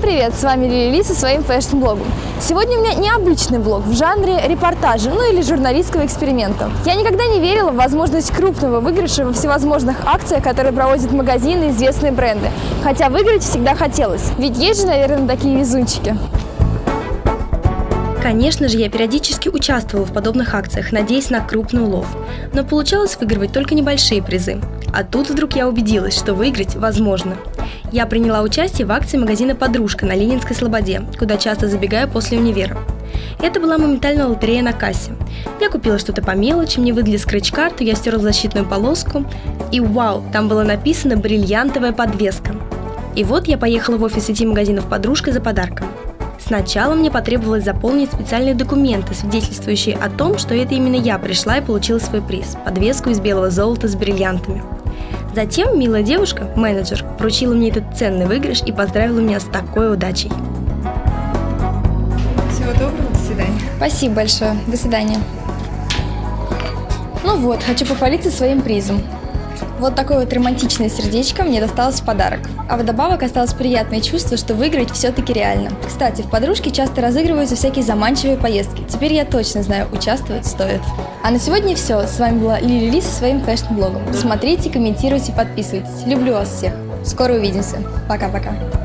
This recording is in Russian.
привет! С вами Лили со своим фэшн-блогом. Сегодня у меня необычный блог в жанре репортажа, ну или журналистского эксперимента. Я никогда не верила в возможность крупного выигрыша во всевозможных акциях, которые проводят магазины и известные бренды. Хотя выиграть всегда хотелось. Ведь есть же, наверное, такие везунчики. Конечно же, я периодически участвовала в подобных акциях, надеясь на крупный улов. Но получалось выигрывать только небольшие призы. А тут вдруг я убедилась, что выиграть возможно. Я приняла участие в акции магазина «Подружка» на Ленинской Слободе, куда часто забегаю после универа. Это была моментальная лотерея на кассе. Я купила что-то по мелочи, мне выдали скретч-карту, я стерла защитную полоску, и вау, там было написано «бриллиантовая подвеска». И вот я поехала в офис сети магазинов «Подружка» за подарком. Сначала мне потребовалось заполнить специальные документы, свидетельствующие о том, что это именно я пришла и получила свой приз – подвеску из белого золота с бриллиантами. Затем милая девушка, менеджер, вручила мне этот ценный выигрыш и поздравила меня с такой удачей. Всего доброго, до свидания. Спасибо большое. До свидания. Ну вот, хочу похвалиться своим призом. Вот такое вот романтичное сердечко мне досталось в подарок. А вдобавок осталось приятное чувство, что выиграть все-таки реально. Кстати, в подружке часто разыгрываются всякие заманчивые поездки. Теперь я точно знаю, участвовать стоит. А на сегодня все. С вами была Лили Ли со своим фэшн-блогом. Смотрите, комментируйте, подписывайтесь. Люблю вас всех. Скоро увидимся. Пока-пока.